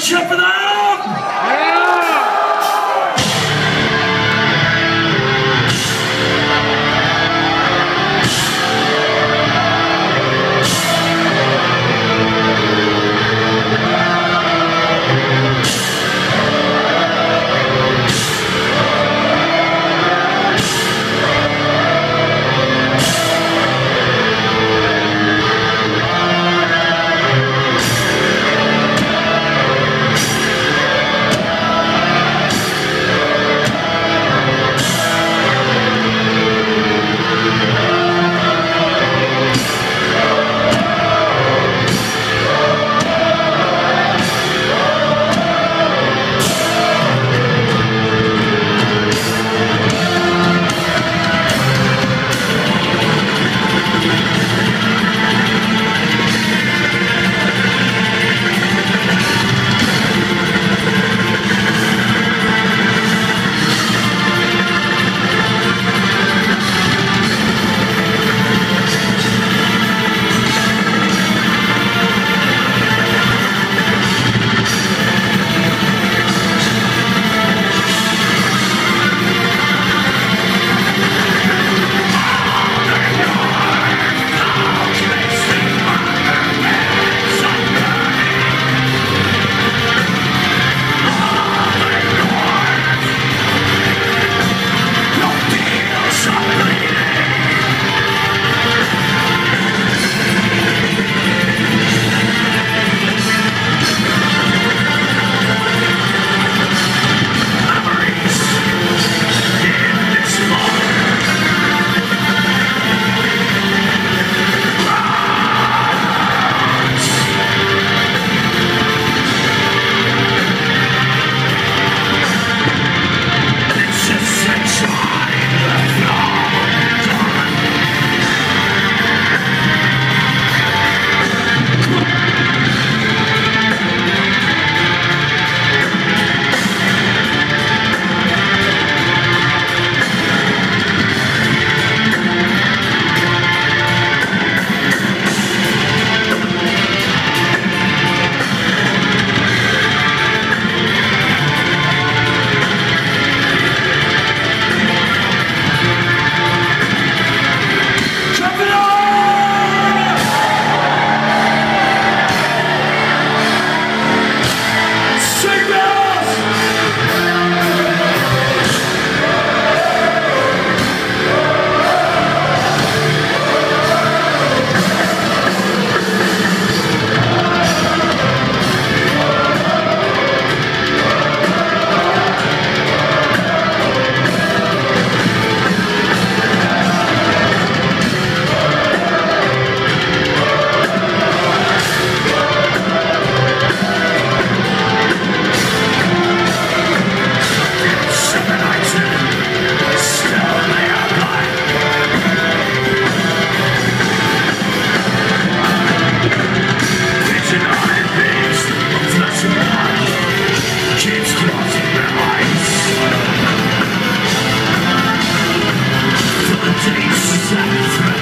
cheer for that. keeps crossing the ice. The deep